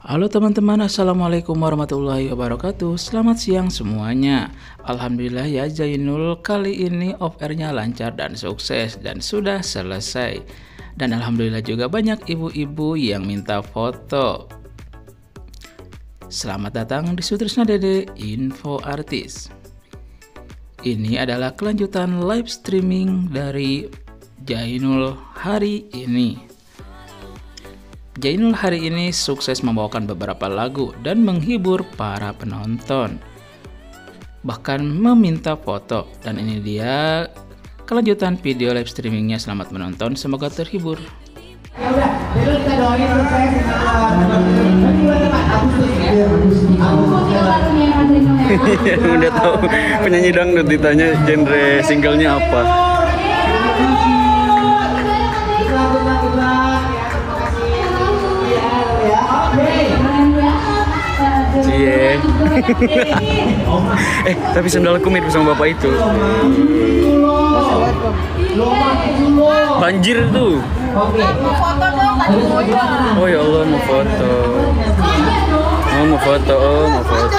Halo teman-teman, Assalamualaikum warahmatullahi wabarakatuh. Selamat siang semuanya. Alhamdulillah ya Jainul kali ini off airnya lancar dan sukses dan sudah selesai. Dan Alhamdulillah juga banyak ibu-ibu yang minta foto. Selamat datang di Sutrisna Dede Info Artis. Ini adalah kelanjutan live streaming dari Jainul hari ini Jainul hari ini sukses membawakan beberapa lagu dan menghibur para penonton. Bahkan meminta foto dan ini dia kelanjutan video live streamingnya selamat menonton semoga terhibur. Ya udah, jadi kita doain Udah tahu penyanyi dangdut ditanya genre singlenya apa. Eh, tapi sandalku mirip sama bapak itu. Banjir tuh. Oh ya Allah mau foto. Oh mau foto, oh mau foto.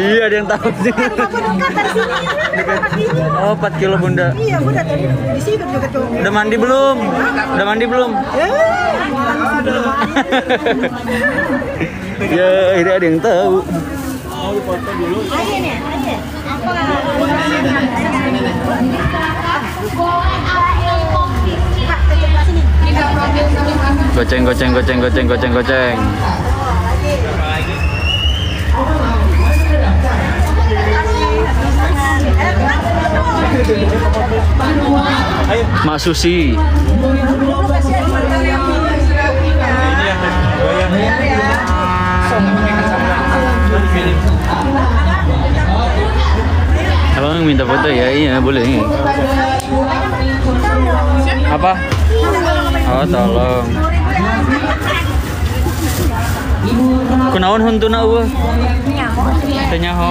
Iya, ada yang tahu sih. Oh, 4 kilo bunda. Iya, bunda tadi di situ juga tuh. Udah mandi belum? Udah mandi belum? ya, ini ada yang tahu. Goceng, goceng, goceng, goceng, goceng, goceng. Mak Susi. Abang minta foto ya? Iya, boleh. Apa? Oh, tolong. Kunaon huntuna eueuh? Teu nyaho.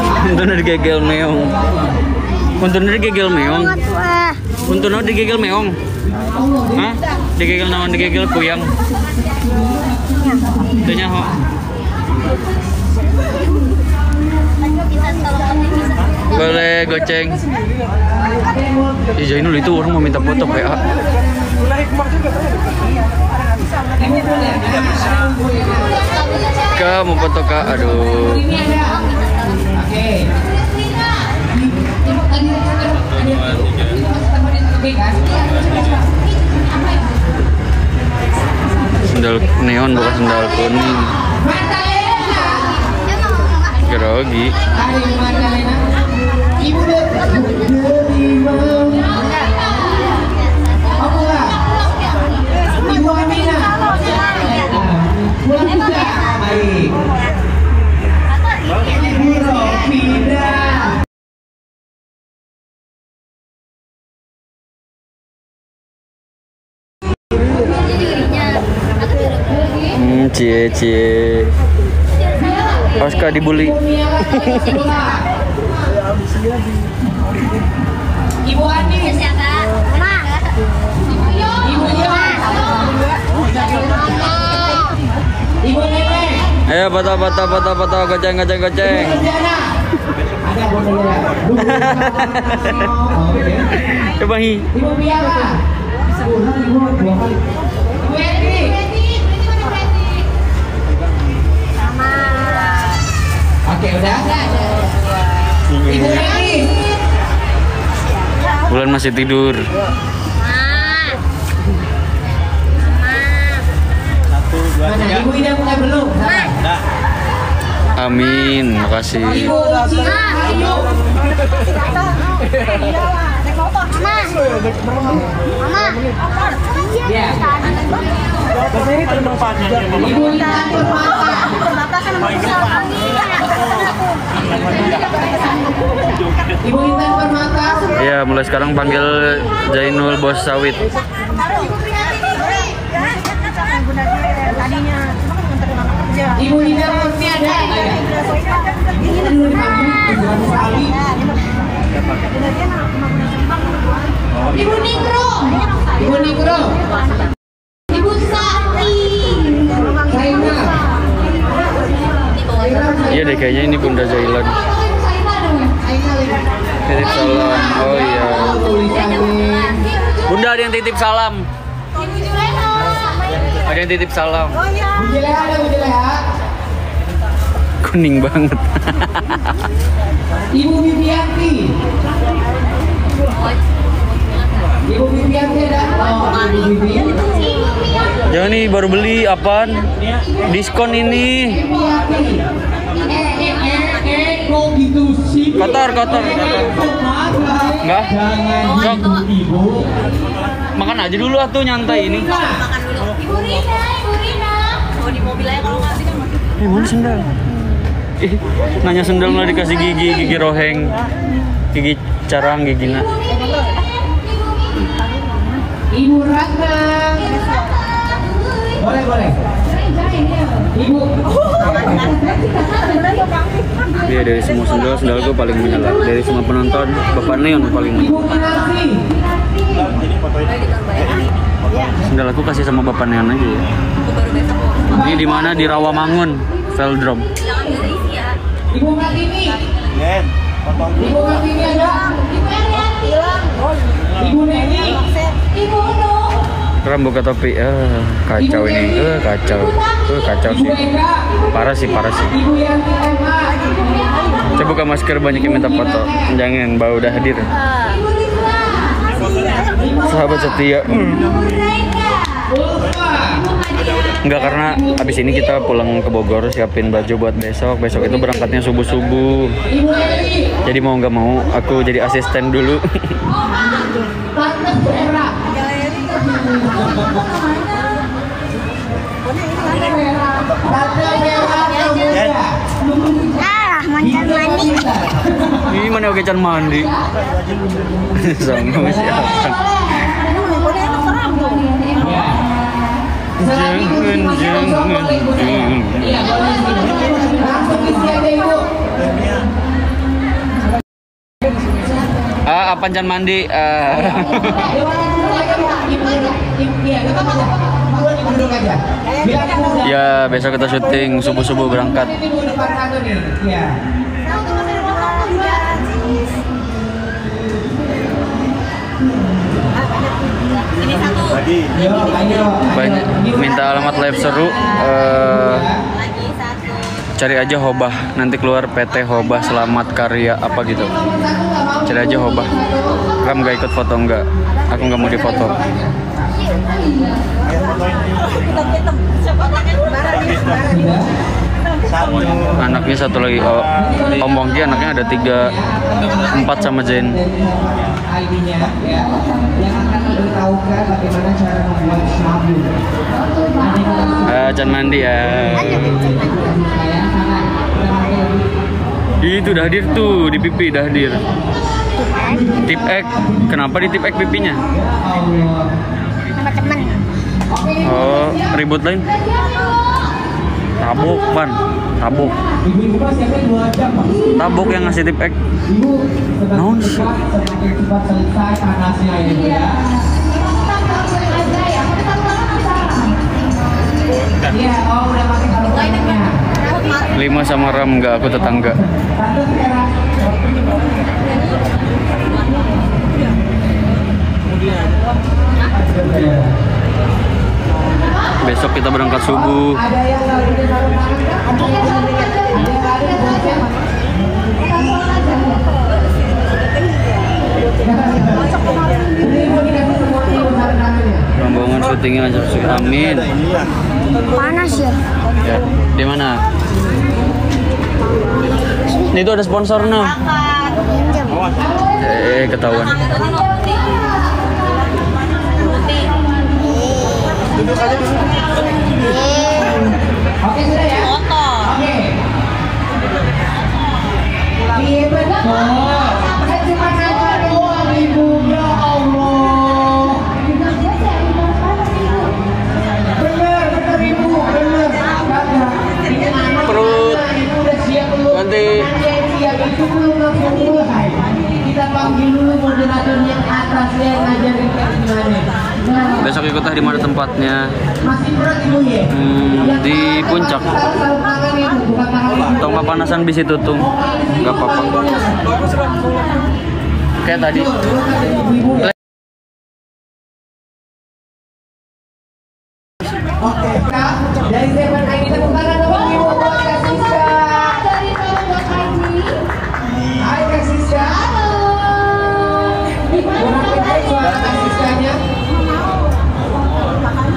Untuna digegel meong. Untuna digegel meong. Untuna digegel meong. Hah? Digegel naon digegel kuyang. Teu nyaho. Boleh goceng. Di Jainul itu orang mau minta foto PA. Kak mau foto kak, aduh. Sendal neon bukan sendal kuning. Grogi. Hmm, cie cie. Oscar dibully. Ibu Andi. Ibu Ibu Nenek. Ayo foto foto foto foto goceng goceng goceng. Coba hi. Ibu Piara. Ibu, ibu, dua kali. Bulan masih tidur. Satu, dua, Ibu. tiga. Ibu Ibu. Ibu. belum? Ibu. Amin. Ibu, Ibu. Uci. Ibu. Ya. Ibu Intan Permata. Ibu Intan Permata. Ya, mulai sekarang panggil Jainul Bos Sawit. Ibu Ida Murni ada? Ibu Ningro, Ibu Nigro. Ibu Sakti. Zainal. Iya deh, kayaknya ini Bunda Zailan. Titip salam. Oh iya. Tulisannya. Bunda ada yang titip salam. Ada yang titip salam. Bu Jileha ada Bu Jileha. Kuning banget. Ibu Bibianti. Ibu. Jangan nih baru beli apaan? Diskon ini. Kotor, kotor. Enggak? Ibu. Makan aja dulu atuh nyantai ini. Ibu Rina, Ibu Rina. Di mobil aja kalau nggak sih kan Eh, mana sendal? Ih, nanya sendal malah dikasih gigi, gigi roheng. Gigi carang, gigi na. Ibu Ratna. Boleh, boleh. Ibu. Iya dari semua sendal, sendal gue paling menyala. Dari semua penonton, Bapak Neon paling menyala. Sendal aku kasih sama Bapak Neon aja ya. Ini di mana di Rawamangun, Veldrom. Ibu Kartini. Ibu Kartini ada? Ibu Neni. Ibu Nur. Ram buka topi, eh kacau ini, eh kacau, eh kacau sih. Parah sih, parah sih. Coba buka masker banyak yang minta foto. Jangan, bau udah hadir. Sahabat setia. Hmm. Enggak karena abis ini kita pulang ke Bogor siapin baju buat besok. Besok itu berangkatnya subuh subuh. Jadi mau nggak mau aku jadi asisten dulu. Ini mana oke can mandi. Sama siapa? Jangan, jangan, jangan. Boleh. Langsung isi aja ibu. Ah, apa can mandi? Ah. Udah. ya besok kita syuting subuh subuh berangkat. Ini ibu depan kantor nih. Iya. Lagi. Yo, ayo. Banyak minta alamat live seru. eh, cari aja Hobah. Nanti keluar PT Hobah Selamat Karya apa gitu. Cari aja Hobah. Ram gak ikut foto enggak? Aku nggak mau difoto. Anaknya satu lagi. Oh, Om Wongki anaknya ada tiga, empat sama Jen. ID-nya ya yang akan memberitahukan bagaimana cara membuat Ah, Can mandi ya. Itu dah hadir tuh di pipi dah hadir. Tip X. Kenapa di tip X pipinya? Oh, ribut lain. Tabuk, Pan. Tabuk. Tabuk yang ngasih tip X. Naon. Lima sama Ram nggak aku tetangga. Tante Vera. Besok kita berangkat subuh. Ada yang nggak punya kalung tangan nggak? Ada yang ada di bawah siapa? Dikasih semuanya besar namanya. Rombongan syutingnya lancar sih. Amin. Panas ya. Ya, di mana? Ini tuh ada sponsornya. Eh, ketahuan. Oke sudah ya? Oke. Iya ibu ya Allah. Yang siap itu belum langsung mulai. Kita panggil dulu moderator yang atas ya ngajarin kayak gimana. Besok ikut di mana tempatnya? ya? Hmm, di puncak. Tong panasan bisa tutung. Gak apa-apa. Kayak tadi.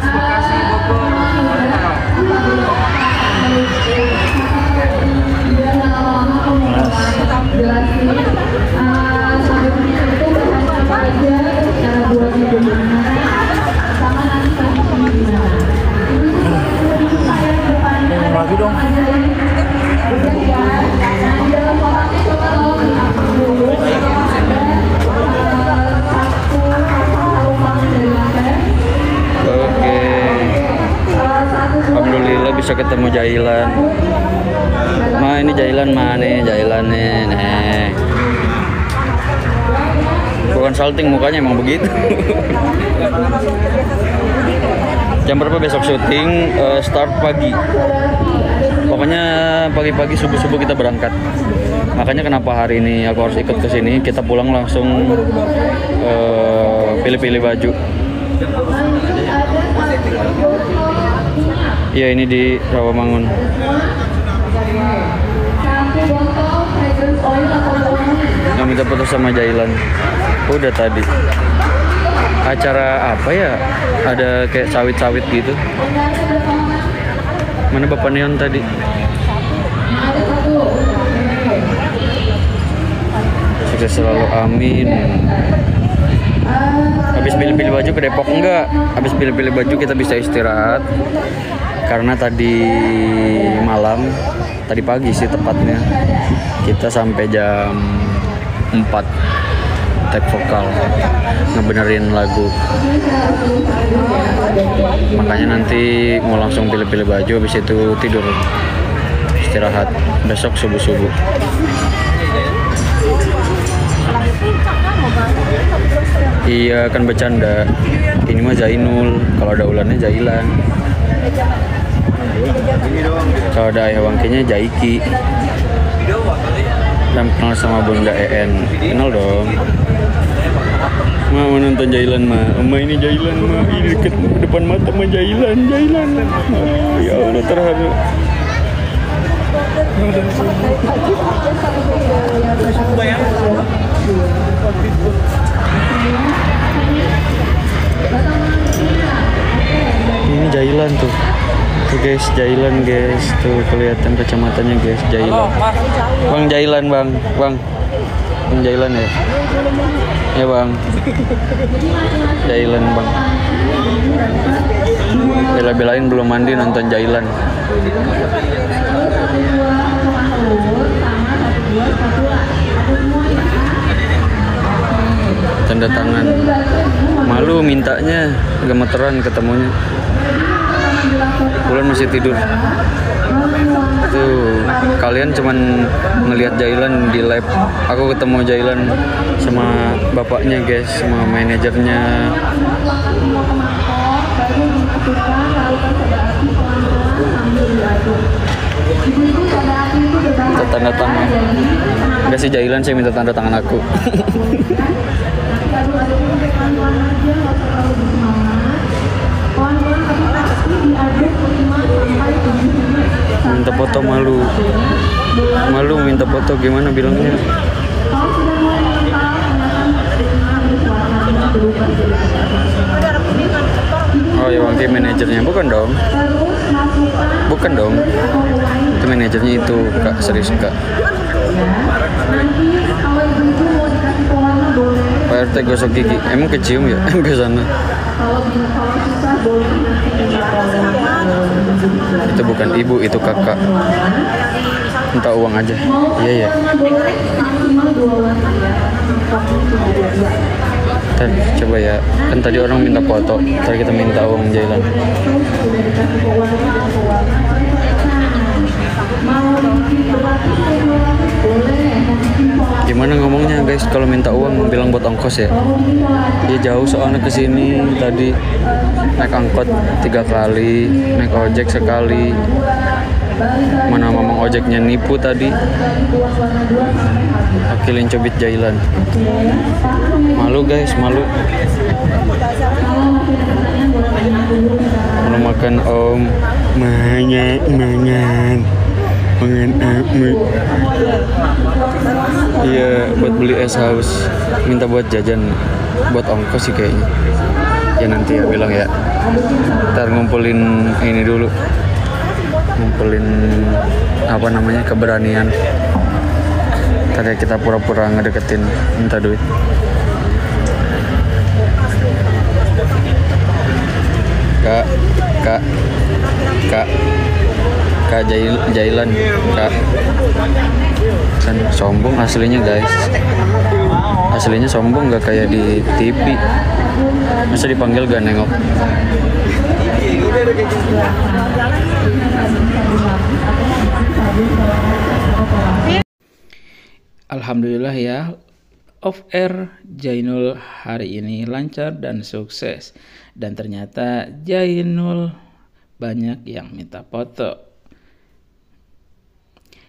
that's the Bisa ketemu Jailan. Ma ini Jailan mana? Jailan nih. Nih. Bukan salting mukanya emang begitu. Jam berapa besok syuting? Eh, start pagi. Pokoknya pagi-pagi subuh-subuh kita berangkat. Makanya kenapa hari ini aku harus ikut ke sini? Kita pulang langsung eh, pilih-pilih baju. Iya ini di Rawamangun. Yang minta foto sama Jailan. Udah tadi. Acara apa ya? Ada kayak sawit-sawit gitu. Mana Bapak Neon tadi? Sukses selalu amin. Habis pilih-pilih baju ke Depok enggak? Habis pilih-pilih baju kita bisa istirahat. Karena tadi malam, tadi pagi sih tepatnya. Kita sampai jam 4 take vokal ngebenerin lagu makanya nanti mau langsung pilih-pilih baju habis itu tidur istirahat besok subuh-subuh Iya kan bercanda. Ini mah Zainul. Kalau ada ulannya Jailan. Kalau ada ayah wangkenya Jaiki. Dan kenal sama Bunda EN. Kenal dong. Ma mau nonton Jailan ma. Ma ini Jailan ma. Ini deket depan mata ma Jailan. Jailan. Ah, ya Allah terharu. Guys, Jailan guys. Tuh kelihatan kacamatanya guys, Jailan. Bang Jailan, Bang. Bang. Bang Jailan ya? Ya, Bang. Jailan, Bang. Bela-belain belum mandi nonton Jailan. Tanda tangan. Malu mintanya gemeteran ketemunya. Bulan masih tidur. Tuh, kalian cuman ngelihat Jailan di live. Aku ketemu Jailan sama bapaknya, guys, sama manajernya. Minta tanda tangan. Enggak sih Jailan saya minta tanda tangan aku. minta foto malu. Malu minta foto gimana bilangnya? Oh ya Wangki manajernya. Bukan dong. Bukan dong. Itu manajernya itu kak. Serius kak. Pak RT gosok gigi. Emang kecium ya? Ke sana itu bukan ibu itu kakak. Minta uang aja. Iya ya Ntar, coba ya. Kan tadi orang minta foto tadi kita minta uang jalan gimana ngomongnya guys? Kalau minta uang bilang buat ongkos ya. Ya jauh soalnya ke sini. Tadi naik angkot tiga kali naik ojek sekali. Mana mamang ojeknya nipu tadi. Akilin cobit jailan. Malu guys malu. Mau makan om. Manyak manyak mangan ame iya buat beli es haus. Minta buat jajan buat ongkos sih kayaknya. Ya nanti ya bilang ya. Ntar ngumpulin ini dulu. Ngumpulin apa namanya keberanian. Tadi kita pura-pura ngedeketin minta duit. Kak kak kak kak Jail, Jailan kak kan sombong aslinya guys aslinya sombong gak kayak di TV masa dipanggil gak nengok Alhamdulillah ya, off air Jainul hari ini lancar dan sukses. Dan ternyata Jainul banyak yang minta foto.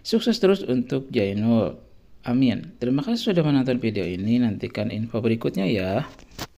Sukses terus untuk Jainul. Amin. Terima kasih sudah menonton video ini. Nantikan info berikutnya ya.